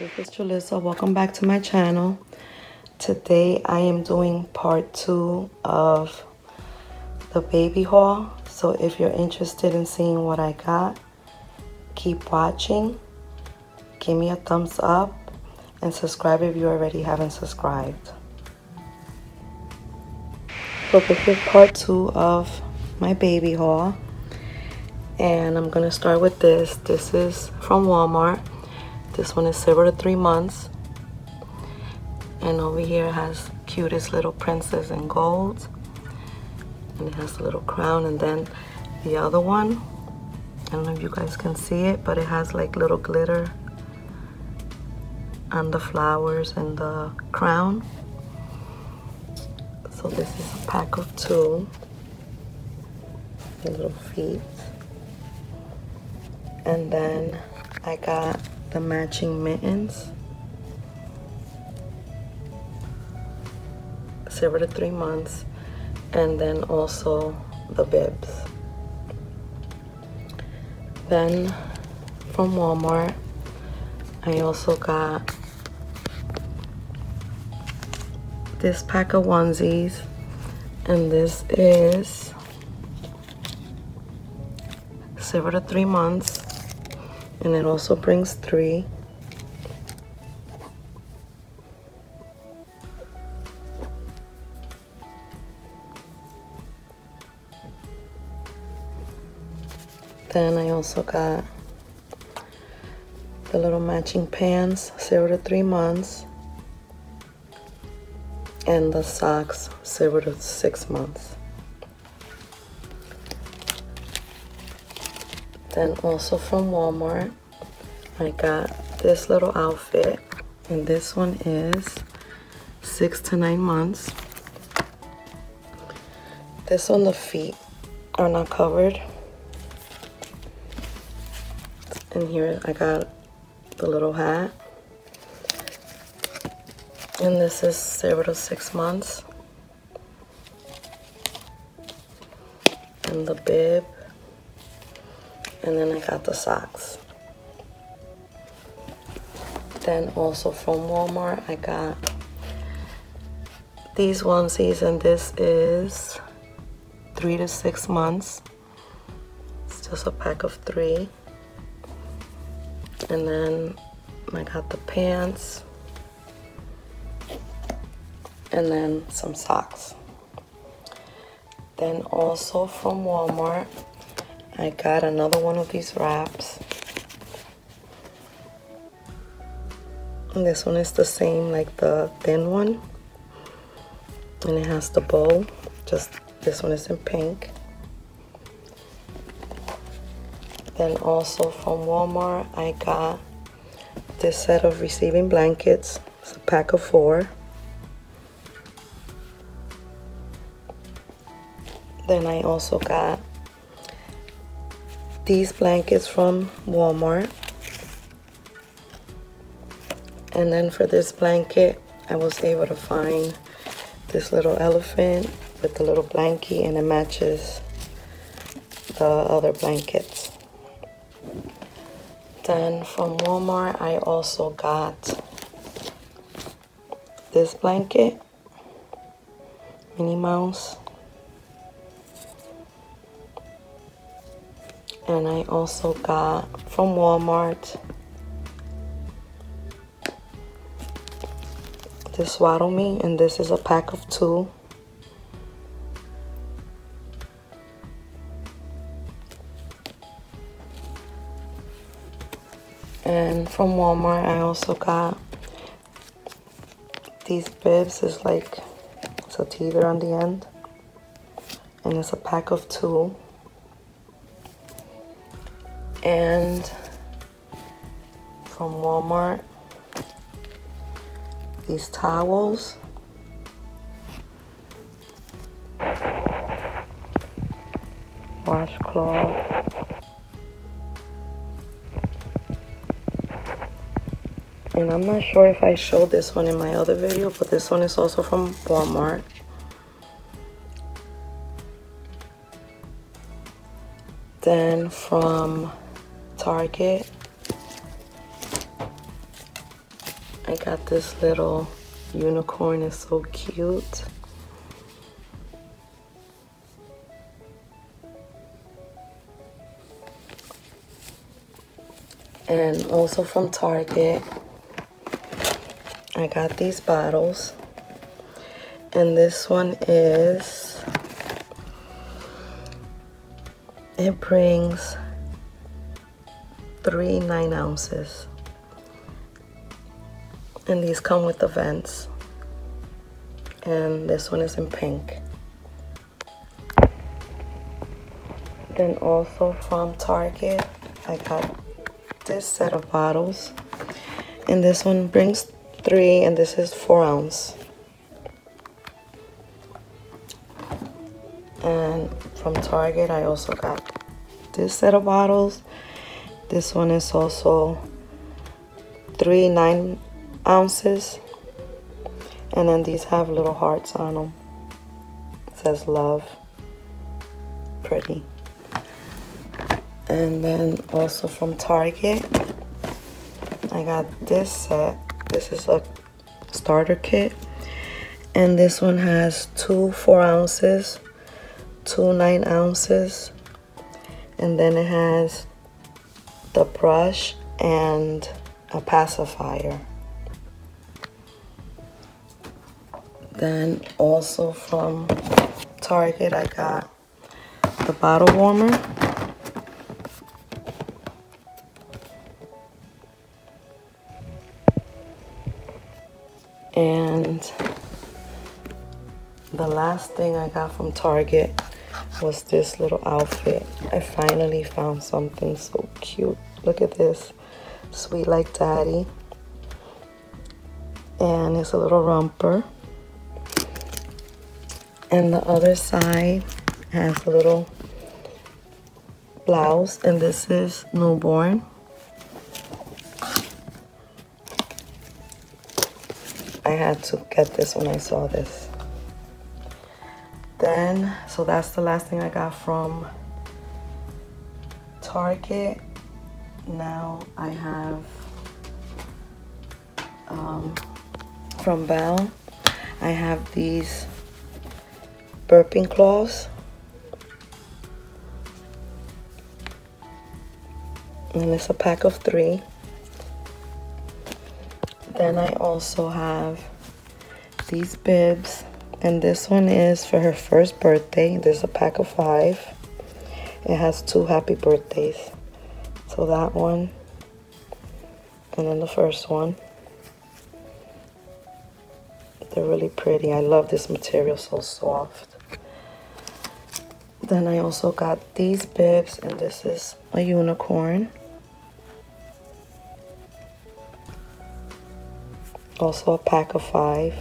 it's Julissa. Welcome back to my channel. Today I am doing part two of the baby haul. So if you're interested in seeing what I got, keep watching. Give me a thumbs up and subscribe if you already haven't subscribed. So this is part two of my baby haul. And I'm gonna start with this. This is from Walmart. This one is zero to three months. And over here has cutest little princess in gold. And it has a little crown. And then the other one, I don't know if you guys can see it, but it has like little glitter on the flowers and the crown. So this is a pack of two. The little feet. And then I got the matching mittens. Zero to three months. And then also the bibs. Then from Walmart, I also got this pack of onesies. And this is zero to three months and it also brings three. Then I also got the little matching pants zero to three months. And the socks zero to six months Then also from Walmart, I got this little outfit. And this one is six to nine months. This one, the feet are not covered. And here I got the little hat. And this is zero to six months. And the bib and then I got the socks. Then also from Walmart, I got these onesies, and this is three to six months. It's just a pack of three. And then I got the pants, and then some socks. Then also from Walmart, I got another one of these wraps. And this one is the same like the thin one. And it has the bow. Just this one is in pink. Then also from Walmart, I got this set of receiving blankets. It's a pack of four. Then I also got these blankets from Walmart. And then for this blanket, I was able to find this little elephant with the little blankie and it matches the other blankets. Then from Walmart, I also got this blanket, Minnie Mouse. And I also got from Walmart this Swaddle Me and this is a pack of two. And from Walmart I also got these bibs. It's like it's a teether on the end. And it's a pack of two and from Walmart these towels. Washcloth. And I'm not sure if I showed this one in my other video but this one is also from Walmart. Then from Target. I got this little unicorn, it's so cute. And also from Target, I got these bottles. And this one is, it brings three nine ounces. And these come with the vents. And this one is in pink. Then also from Target, I got this set of bottles. And this one brings three, and this is four ounce. And from Target, I also got this set of bottles. This one is also three nine ounces. And then these have little hearts on them. It says love. Pretty. And then also from Target, I got this set. This is a starter kit. And this one has two four ounces, two nine ounces. And then it has the brush and a pacifier. Then also from Target, I got the bottle warmer. And the last thing I got from Target was this little outfit. I finally found something so cute. Look at this. Sweet like daddy. And it's a little romper. And the other side has a little blouse. And this is newborn. I had to get this when I saw this. Then, so that's the last thing I got from Target. Now I have um, from Belle. I have these burping cloths. And it's a pack of three. Then I also have these bibs. And this one is for her first birthday. There's a pack of five. It has two happy birthdays. So that one. And then the first one. They're really pretty. I love this material, so soft. Then I also got these bibs, and this is a unicorn. Also a pack of five.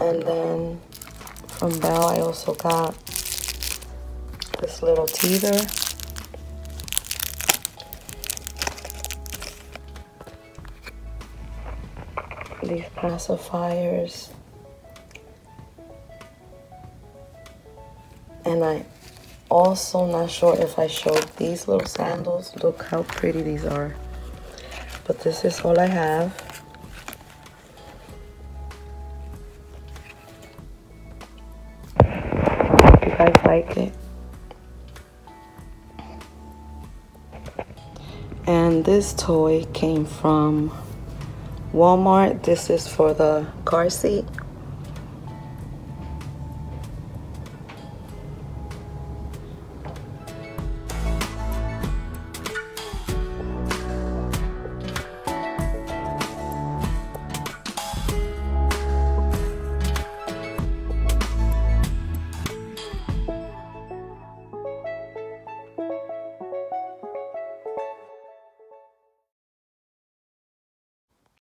And then from Belle, I also got this little teether. These pacifiers. And I also not sure if I showed these little sandals. Look how pretty these are. But this is all I have. Like it. And this toy came from Walmart. This is for the car seat.